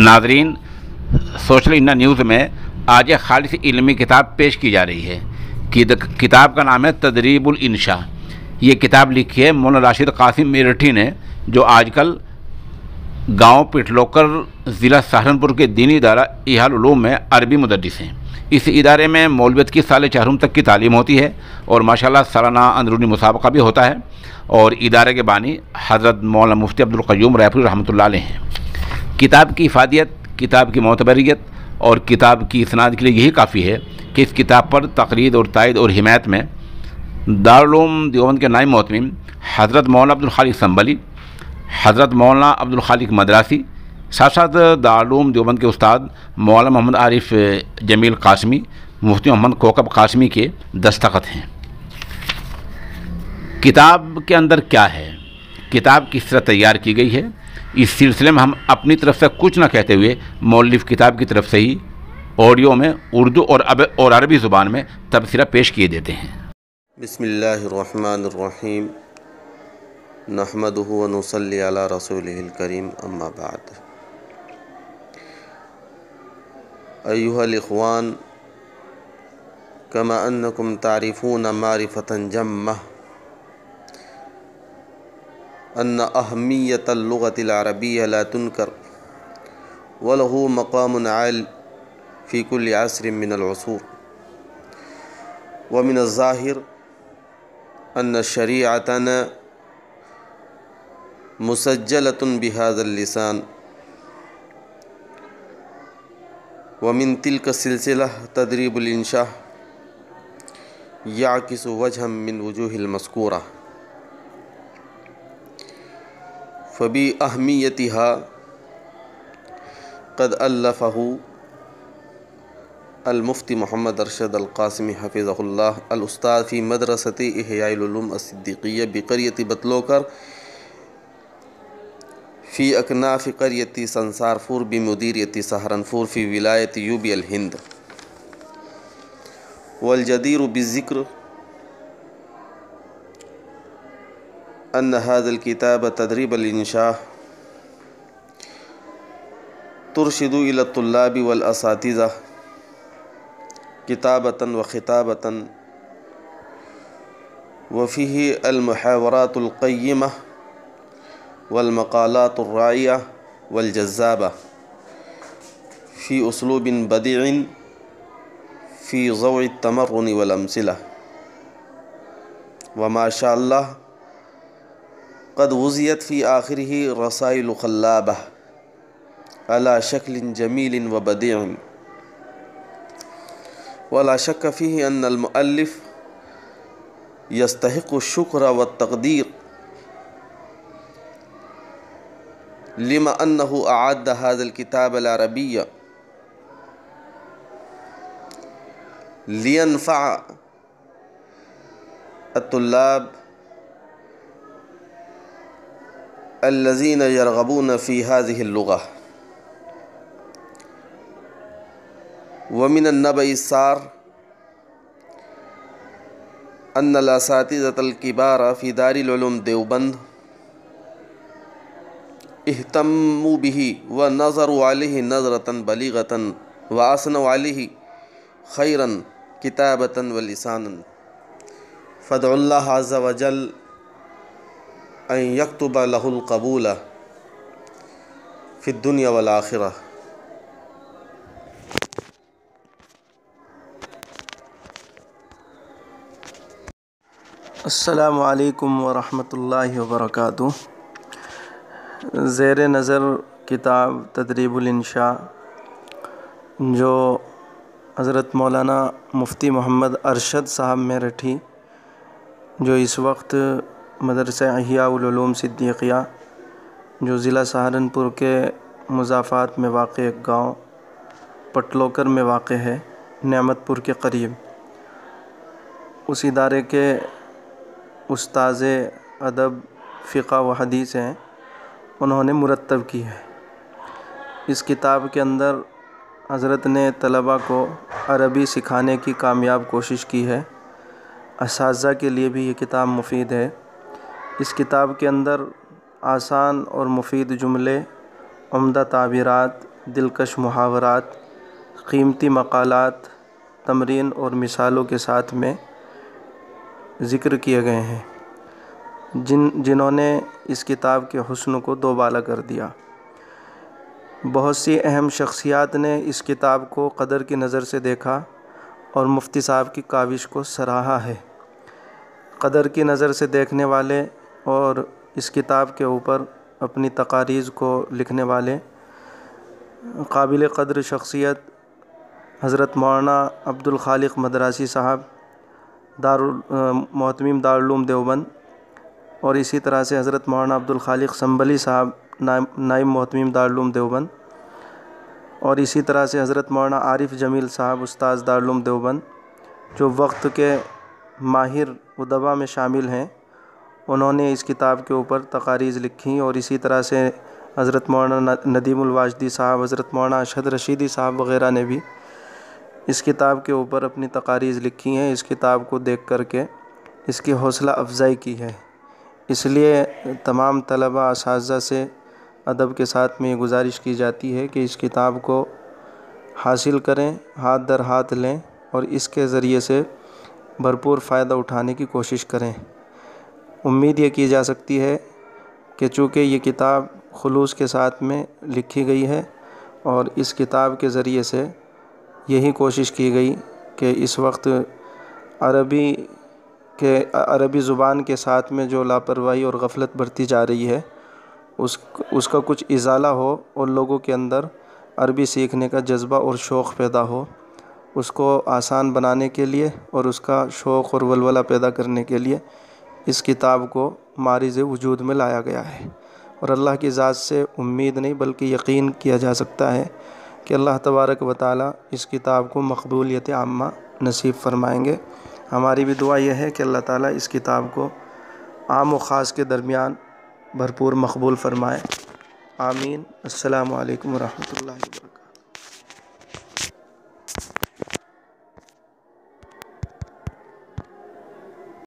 नाजरीन, social India news में आज एक खालिश इलमी किताब पेश की जा रही है। कि किताब का नाम है तदरीबुल इंशा ये किताब लिखी है मौलाना राशिद कासिम मेरठी ने, जो आजकल गाँव पिटलोकर ज़िला सहारनपुर के दीनी इदारा इहालूम में अरबी मुदरस हैं। इस इदारे में मौलवियत की साल चारूम तक की तालीम होती है और माशाल्लाह सालाना अंदरूनी मुसाबका भी होता है। और इदारे के बानी हज़रत मौलाना मुफ्ती अब्दुल क़य्यूम रायपुर रहमतुल्लाह हैं। किताब की इफादियत, किताब की मोतबरीत और किताब की इसनाद के लिए यही काफ़ी है कि इस किताब पर तकरीद और तायद और हिमायत में दारूम देवबंद के नायब मोहतम हज़रत मौलाना अब्दुल खालिक संबली, हज़रत मौलाना अब्दुल खालिक मदरासी, साथ साथ दारूम देवबंद के उस्ताद मौलाना मोहम्मद आरिफ जमील कासमी, मुफ्ती मोहम्मद कोकब कासमी के दस्तखत हैं। किताब के अंदर क्या है? किताब किस तरह तैयार की गई है? इस सिलसिले में हम अपनी तरफ़ से कुछ ना कहते हुए मौलिफ किताब की तरफ़ से ही ऑडियो में उर्दू और अब, और अरबी ज़ुबान में तबसरा पेश किए देते हैं। बसमीम नहमदनसली रसूल करीम अम्माबाद अयुहलवान कमा अन्नकुम तारीफ़ून जम्मा। अन्न अहमियतलगतलरबी ला तुनकर वलहू मकाम आयल फ़ीकुल असर मिनलसूर वमिन ज़ाहिर अन्न शरीतन मुसजलतन बिहाज़लिसान वमिन तिल का सिलसिला तदरीबुलनशा याकिस वजह मिन वजूहमस्कूरा फ़बी अहमियतिहा क़द मोहम्मद अरशद अलकासमी हफ़िज़ल्ला अलस्ताद मदरसत इहयालूम सिद्दीक़िया बिक़रियती बतलोकर फ़ी अकनाफ़ क़रियती संसारफुर बमुदीरियती सहारनपुर फ़ी विलायत यूबी अलहिंद वलजदीर बिज़िक्र अन हादल किताब तदरीबलनशा तुरशदु इलतुल्लाबी वलसातिज़ा किताबता व ख़िताबता वफ़ी अलमहावरातुल्क़य्यमा वलमक़ालातुर्राइया वलजज़ाबा फ़ी उसलूबिन बदीन फ़ी ज़ोई तमर्रुन वलमसिला व माशा क़द वज़ियत फ़ी आखिर ही रसाइल खल्लाबा अला शक्ल जमील व बदीन वला शक फ़ी अन्नमअल्लिफ़ यस्तहिक़ शुक्र व तकदीर लिमा अन्नहु आद हादल किताब अरबिया लियनफ़ा अतुल्लाब अल्लज़ीन यरगबून फ़ी हाज़िहिल्लुगा वमिन नबईसार अन्नलासातिज़तलकिबार फ़ी दारिलुलूम देवबंद इहतमू बिही व नज़र वाली नज़रतन बलीगतन व आसन वाली खैरन किताबतन व लिसानन फ़दल्ला वजल यकतुब लहुलकबूल फ़िद्दुनिया वल आखिरा असलकम वरहमतुल्लाहि वबरकातुहू ज़ेर नज़र किताब तदरीबुलनशा जो हज़रत मौलाना मुफ्ती मोहम्मद अरशद साहब मेरठी जो इस वक्त मदरसा अहियाउलूम सिद्दीक़िया, जो ज़िला सहारनपुर के मुजाफ़ात में वाक़ एक गाँव, पटलोकर में वाक़ है नमतपुर के करीब। उस इदारे के उस्ताज़ अदब, फ़िका व हदीस हैं, उन्होंने मुरतब की है। इस किताब के अंदर हज़रत ने तलबा को अरबी सिखाने की कामयाब कोशिश की है। इस के लिए भी ये किताब मुफीद है। इस किताब के अंदर आसान और मुफीद जुमले, उम्दा ताबीरात, दिलकश मुहावरात, कीमती मकालात, तमरीन और मिसालों के साथ में ज़िक्र किए गए हैं, जिन, जिन्होंने इस किताब के हुस्न को दोबाला कर दिया। बहुत सी अहम शख्सियात ने इस किताब को कदर की नज़र से देखा और मुफ्ती साहब की काविश को सराहा है। कदर की नज़र से देखने वाले और इस किताब के ऊपर अपनी तकारीज़ को लिखने वाले काबिल कदर शख्सियत हज़रत मौलाना अब्दुल खालिक मदरासी साहब, दारुल मोहतमीम दारुल देवबंद और इसी तरह से हज़रत मौलाना अब्दुल खालिक संबली साहब नाइम मोहतमीम दारुल देवबंद और इसी तरह से हज़रत मौलाना आरिफ जमील साहब, उस्ताद दारुल देवबंद जो वक्त के माहिर उदबा में शामिल हैं। उन्होंने इस किताब के ऊपर तकारीज़ लिखी और इसी तरह से हज़रत मौलाना नदीमुलवाजदी साहब, हज़रत मौलाना अशद रशीदी साहब वग़ैरह ने भी इस किताब के ऊपर अपनी तकारीज़ लिखी हैं। इस किताब को देख कर के इसकी हौसला अफजाई की है। इसलिए तमाम तलबा इस से अदब के साथ में ये गुजारिश की जाती है कि इस किताब को हासिल करें, हाथ दर हाथ लें और इसके ज़रिए से भरपूर फ़ायदा उठाने की कोशिश करें। उम्मीद ये की जा सकती है कि चूँकि ये किताब खलूस के साथ में लिखी गई है और इस किताब के ज़रिए से यही कोशिश की गई कि इस वक्त अरबी के, अरबी ज़ुबान के साथ में जो लापरवाही और गफलत बढ़ती जा रही है, उस, उसका कुछ इजाला हो और लोगों के अंदर अरबी सीखने का जज्बा और शौक़ पैदा हो, उसको आसान बनाने के लिए और उसका शौक़ और वलवला पैदा करने के लिए इस किताब को मारिज वजूद में लाया गया है। और अल्लाह की ज़ात से उम्मीद नहीं, बल्कि यकीन किया जा सकता है कि अल्लाह तबारक व ताली इस किताब को मकबूलियत आमा नसीब फरमाएँगे। हमारी भी दुआ यह है कि अल्लाह ताला इस किताब को आम व ख़ास के दरमियान भरपूर मकबूल फ़रमाए। आमीन। अस्सलाम वालेकुम रहमतुल्लाहि व